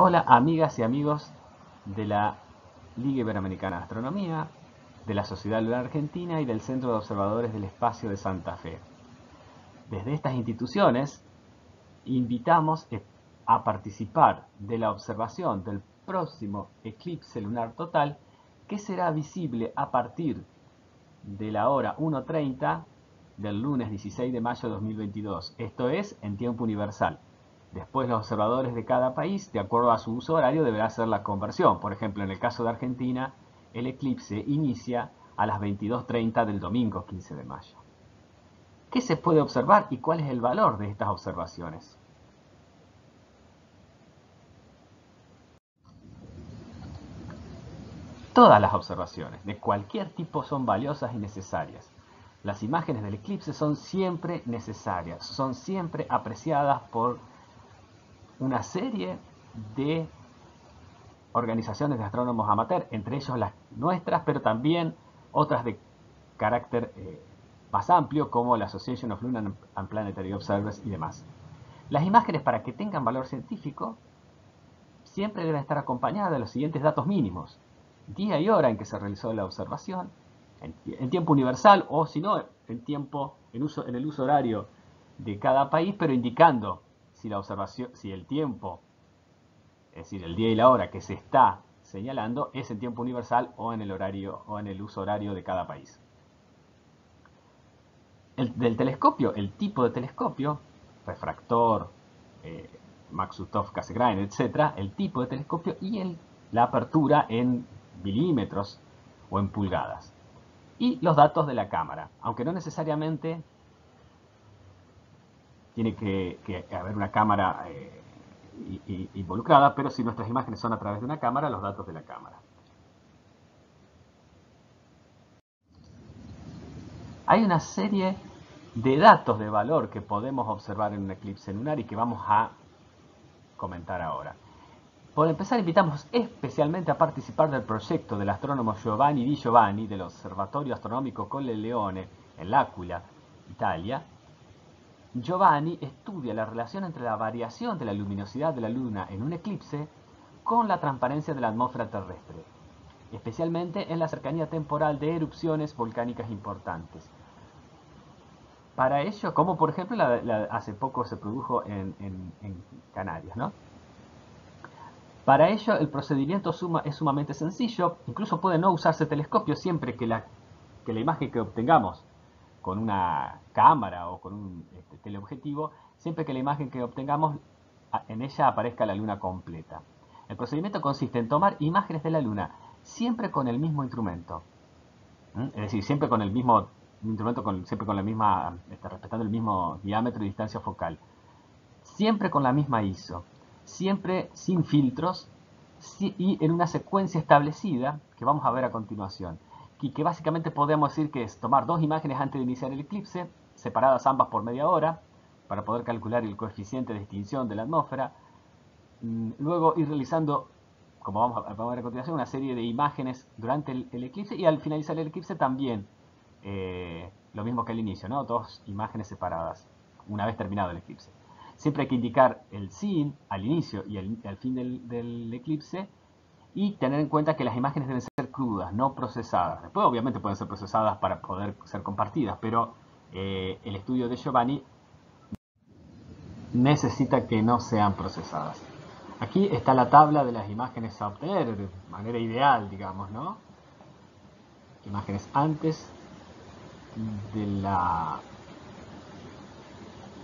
Hola amigas y amigos de la Liga Iberoamericana de Astronomía, de la Sociedad Lunar Argentina y del Centro de Observadores del Espacio de Santa Fe. Desde estas instituciones invitamos eh, a participar de la observación del próximo eclipse lunar total que será visible a partir de la hora 1.30 del lunes 16 de mayo de 2022, esto es en tiempo universal. Después los observadores de cada país, de acuerdo a su uso horario, deberá hacer la conversión. Por ejemplo, en el caso de Argentina, el eclipse inicia a las 22.30 del domingo 15 de mayo. ¿Qué se puede observar y cuál es el valor de estas observaciones? Todas las observaciones, de cualquier tipo, son valiosas y necesarias. Las imágenes del eclipse son siempre necesarias, son siempre apreciadas por una serie de organizaciones de astrónomos amateur, entre ellos las nuestras, pero también otras de carácter eh, más amplio, como la Association of Lunar and Planetary Observers y demás. Las imágenes, para que tengan valor científico, siempre deben estar acompañadas de los siguientes datos mínimos. Día y hora en que se realizó la observación, en, tiempo universal o si no, en tiempo, en, uso, en el uso horario de cada país, pero indicando si la observación, si el tiempo, es decir, el día y la hora que se está señalando es en tiempo universal o en el horario o en el uso horario de cada país. El, del telescopio, el tipo de telescopio, refractor, eh, Maxutov, Cassegrain, etc., el tipo de telescopio y el, la apertura en milímetros o en pulgadas. Y los datos de la cámara, aunque no necesariamente tiene que, haber una cámara eh, involucrada, pero si nuestras imágenes son a través de una cámara, los datos de la cámara. Hay una serie de datos de valor que podemos observar en un eclipse lunar y que vamos a comentar ahora. Por empezar, invitamos especialmente a participar del proyecto del astrónomo Giovanni Di Giovanni del Observatorio Astronómico Colle Leone en L'Aquila, Italia, Giovanni estudia la relación entre la variación de la luminosidad de la Luna en un eclipse con la transparencia de la atmósfera terrestre, especialmente en la cercanía temporal de erupciones volcánicas importantes. Para ello, como por ejemplo hace poco se produjo en, Canarias, ¿no? Para ello el procedimiento es sumamente sencillo, incluso puede no usarse telescopio siempre que la, que la imagen que obtengamos con una cámara o con un este, teleobjetivo, siempre que la imagen que obtengamos en ella aparezca la luna completa. El procedimiento consiste en tomar imágenes de la luna siempre con el mismo instrumento. Es decir, siempre con el mismo instrumento, siempre con la misma, este, respetando el mismo diámetro y distancia focal. Siempre con la misma ISO. Siempre sin filtros y en una secuencia establecida que vamos a ver a continuación y que básicamente podemos decir que es tomar dos imágenes antes de iniciar el eclipse, separadas ambas por media hora, para poder calcular el coeficiente de extinción de la atmósfera, mm, luego ir realizando, como vamos a, ver a continuación, una serie de imágenes durante el, eclipse y al finalizar el eclipse también eh, lo mismo que al inicio, ¿no? dos imágenes separadas una vez terminado el eclipse. Siempre hay que indicar el sin al inicio y al, fin del eclipse y tener en cuenta que las imágenes deben ser no procesadas. Después obviamente pueden ser procesadas para poder ser compartidas, pero eh, el estudio de Giovanni necesita que no sean procesadas. Aquí está la tabla de las imágenes a obtener de manera ideal, digamos, ¿no? Imágenes antes de la,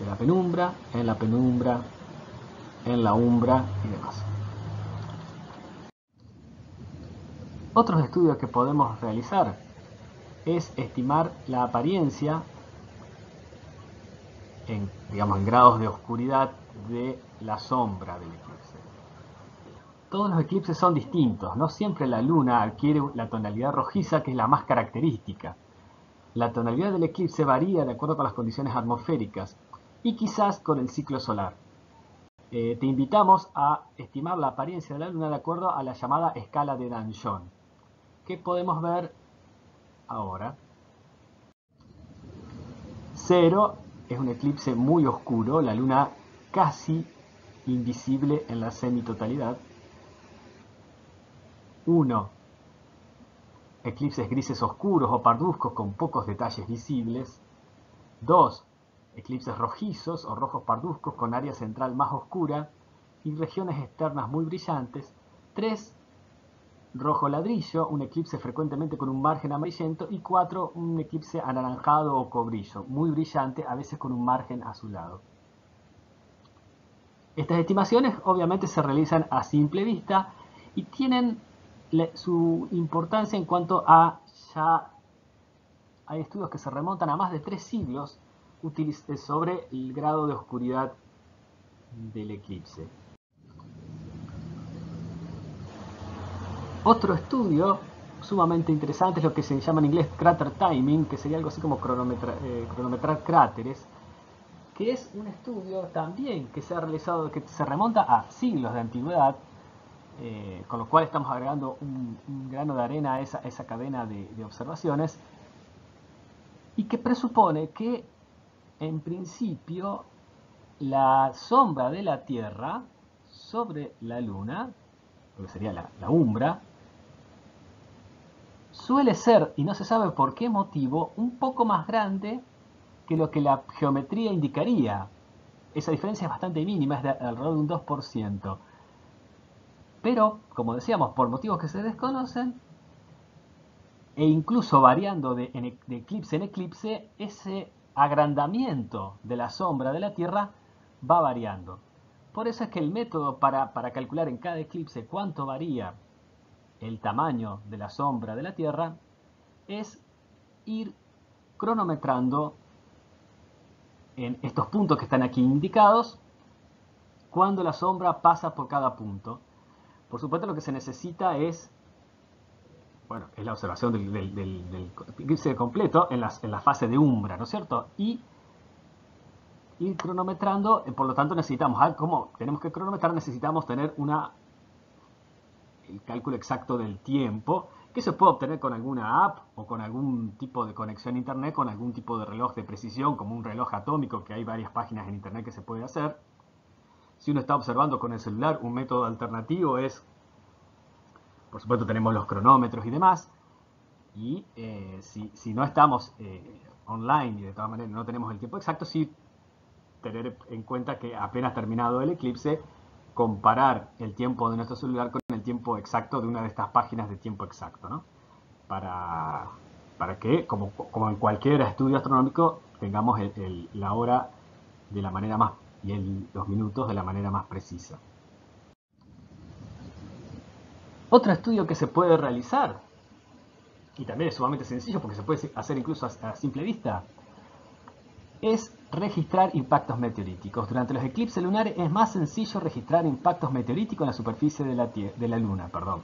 de la penumbra, en la penumbra, en la umbra y demás. Otros estudios que podemos realizar es estimar la apariencia en, digamos, grados de oscuridad de la sombra del eclipse. Todos los eclipses son distintos, no siempre la luna adquiere la tonalidad rojiza que es la más característica. La tonalidad del eclipse varía de acuerdo con las condiciones atmosféricas y quizás con el ciclo solar. Eh, te invitamos a estimar la apariencia de la luna de acuerdo a la llamada escala de Danjon. ¿Qué podemos ver ahora? Cero es un eclipse muy oscuro, la luna casi invisible en la semitotalidad. 1. Eclipses grises oscuros o parduzcos con pocos detalles visibles. 2. Eclipses rojizos o rojos parduzcos con área central más oscura y regiones externas muy brillantes. 3 rojo ladrillo, un eclipse frecuentemente con un margen amarillento y 4, un eclipse anaranjado o cobrillo, muy brillante, a veces con un margen azulado. Estas estimaciones obviamente se realizan a simple vista y tienen su importancia en cuanto a ya hay estudios que se remontan a más de tres siglos sobre el grado de oscuridad del eclipse. Otro estudio sumamente interesante es lo que se llama en inglés crater timing, que sería algo así como eh, cronometrar cráteres, que es un estudio también que se ha realizado, que se remonta a siglos de antigüedad, eh, con lo cual estamos agregando un, grano de arena a esa, cadena de, observaciones, y que presupone que en principio la sombra de la Tierra sobre la Luna, lo que sería la umbra, suele ser, y no se sabe por qué motivo, un poco más grande que lo que la geometría indicaría. Esa diferencia es bastante mínima, es de alrededor de un 2%. Pero, como decíamos, por motivos que se desconocen, e incluso variando de, de eclipse en eclipse, ese agrandamiento de la sombra de la Tierra va variando. Por eso es que el método para calcular en cada eclipse cuánto varía el tamaño de la sombra de la Tierra es ir cronometrando en estos puntos que están aquí indicados cuando la sombra pasa por cada punto. Por supuesto lo que se necesita es bueno, es la observación del, del, completo en, en la fase de umbra, ¿no es cierto? Y ir cronometrando, por lo tanto necesitamos, ah, como tenemos que cronometrar, necesitamos tener una el cálculo exacto del tiempo, que se puede obtener con alguna app o con algún tipo de conexión a internet, con algún tipo de reloj de precisión, como un reloj atómico, que hay varias páginas en internet que se puede hacer. Si uno está observando con el celular, un método alternativo es, por supuesto tenemos los cronómetros y demás, y eh, si, no estamos eh, online y de todas maneras no tenemos el tiempo exacto, sí tener en cuenta que apenas terminado el eclipse, comparar el tiempo de nuestro celular con el tiempo exacto de una de estas páginas de tiempo exacto, ¿no? Para, para que, como, en cualquier estudio astronómico, tengamos la hora de la manera más y los minutos de la manera más precisa. Otro estudio que se puede realizar, y también es sumamente sencillo porque se puede hacer incluso a simple vista, es registrar impactos meteoríticos. Durante los eclipses lunares es más sencillo registrar impactos meteoríticos en la superficie de la, de Luna, perdón.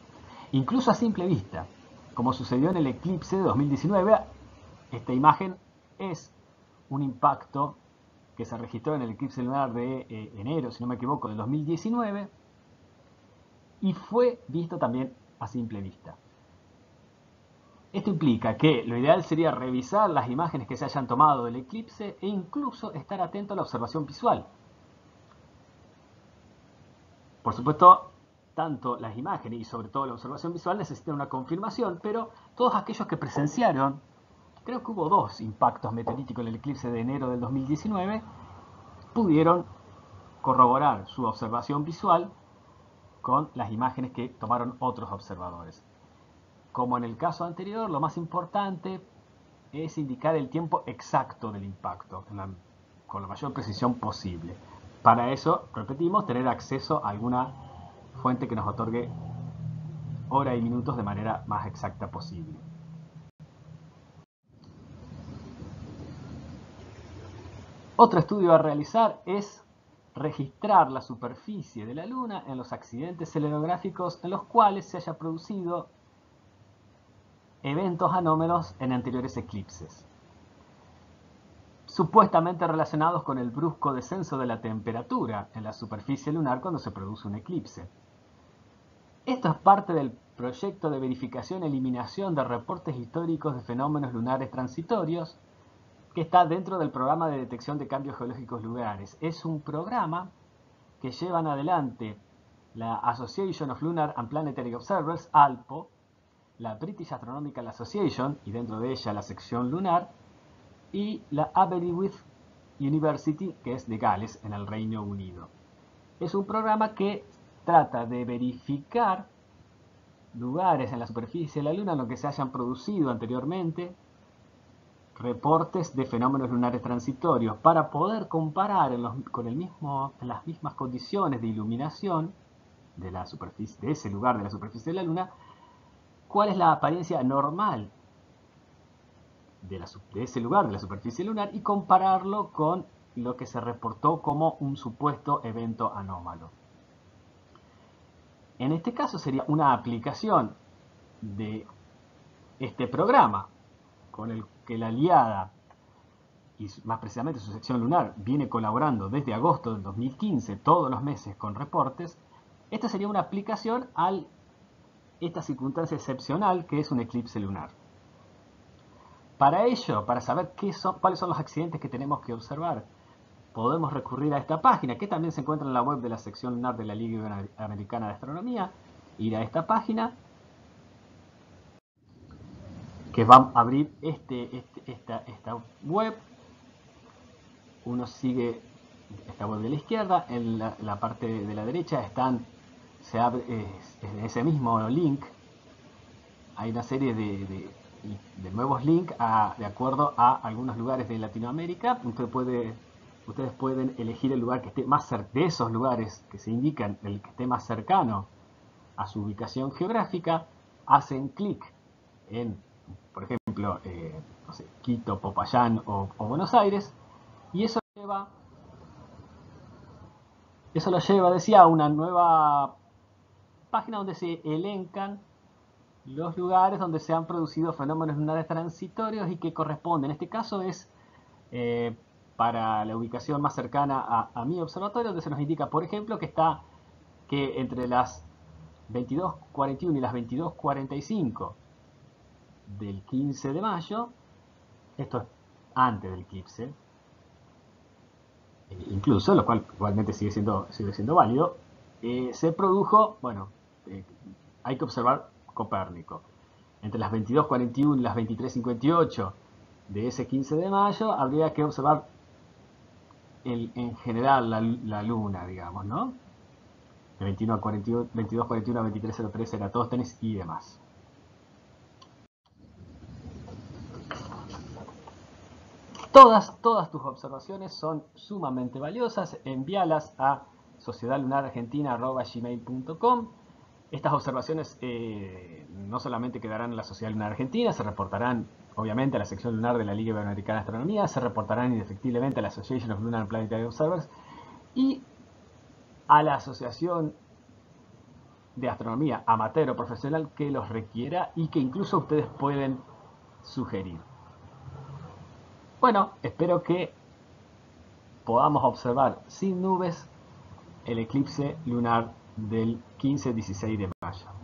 incluso a simple vista. Como sucedió en el eclipse de 2019, esta imagen es un impacto que se registró en el eclipse lunar de eh, enero, si no me equivoco, del 2019, y fue visto también a simple vista. Esto implica que lo ideal sería revisar las imágenes que se hayan tomado del eclipse e incluso estar atento a la observación visual. Por supuesto, tanto las imágenes y sobre todo la observación visual necesitan una confirmación, pero todos aquellos que presenciaron, creo que hubo dos impactos meteoríticos en el eclipse de enero del 2019, pudieron corroborar su observación visual con las imágenes que tomaron otros observadores. Como en el caso anterior, lo más importante es indicar el tiempo exacto del impacto, con la mayor precisión posible. Para eso, repetimos, tener acceso a alguna fuente que nos otorgue hora y minutos de manera más exacta posible. Otro estudio a realizar es registrar la superficie de la Luna en los accidentes selenográficos en los cuales se haya producido eventos anómenos en anteriores eclipses, supuestamente relacionados con el brusco descenso de la temperatura en la superficie lunar cuando se produce un eclipse. Esto es parte del proyecto de verificación y eliminación de reportes históricos de fenómenos lunares transitorios que está dentro del programa de detección de cambios geológicos lunares. Es un programa que llevan adelante la Association of Lunar and Planetary Observers, ALPO, la British Astronomical Association, y dentro de ella la sección lunar, y la Aberystwyth University, que es de Gales, en el Reino Unido. Es un programa que trata de verificar lugares en la superficie de la Luna en los que se hayan producido anteriormente reportes de fenómenos lunares transitorios para poder comparar con el mismo, las mismas condiciones de iluminación de, la superficie, de ese lugar de la superficie de la Luna, cuál es la apariencia normal de, de ese lugar de la superficie lunar y compararlo con lo que se reportó como un supuesto evento anómalo. En este caso sería una aplicación de este programa con el que la aliada y más precisamente su sección lunar viene colaborando desde agosto del 2015 todos los meses con reportes, esta sería una aplicación a esta circunstancia excepcional que es un eclipse lunar. Para ello, para saber qué son, cuáles son los accidentes que tenemos que observar, podemos recurrir a esta página, que también se encuentra en la web de la sección lunar de la Liga Americana de Astronomía. Ir a esta página, que va a abrir este, este esta, esta web. Uno sigue esta web de la izquierda, en la, parte de la derecha están, se abre ese mismo link, hay una serie de nuevos links de acuerdo a algunos lugares de Latinoamérica. Usted puede, ustedes pueden elegir el lugar que esté más cerca de esos lugares que se indican, el que esté más cercano a su ubicación geográfica. Hacen clic en, por ejemplo, eh, Quito, Popayán o, o, Buenos Aires y eso lleva, eso lo lleva, decía, a una nueva página donde se elencan los lugares donde se han producido fenómenos lunares transitorios y que corresponden. En este caso es eh, para la ubicación más cercana a, mi observatorio, donde se nos indica, por ejemplo, que está que entre las 22.41 y las 22.45 del 15 de mayo, esto es antes del eclipse, eh, incluso, lo cual igualmente sigue siendo, sigue siendo válido, eh, se produjo, bueno, hay que observar Copérnico. Entre las 22.41 y las 23.58 de ese 15 de mayo habría que observar en general la, luna, digamos, ¿no? De 21 a 42, 22.41 a 23.03 Eratóstenes y demás. Todas, todas tus observaciones son sumamente valiosas. Envíalas a sociedadlunarargentina.gmail.com estas observaciones eh, no solamente quedarán en la Sociedad Lunar Argentina, se reportarán obviamente a la sección lunar de la Liga Iberoamericana de Astronomía, se reportarán indefectiblemente a la Association of Lunar and Planetary Observers y a la Asociación de Astronomía Amateur o Profesional que los requiera y que incluso ustedes pueden sugerir. Bueno, espero que podamos observar sin nubes el eclipse lunar del 15-16 de mayo.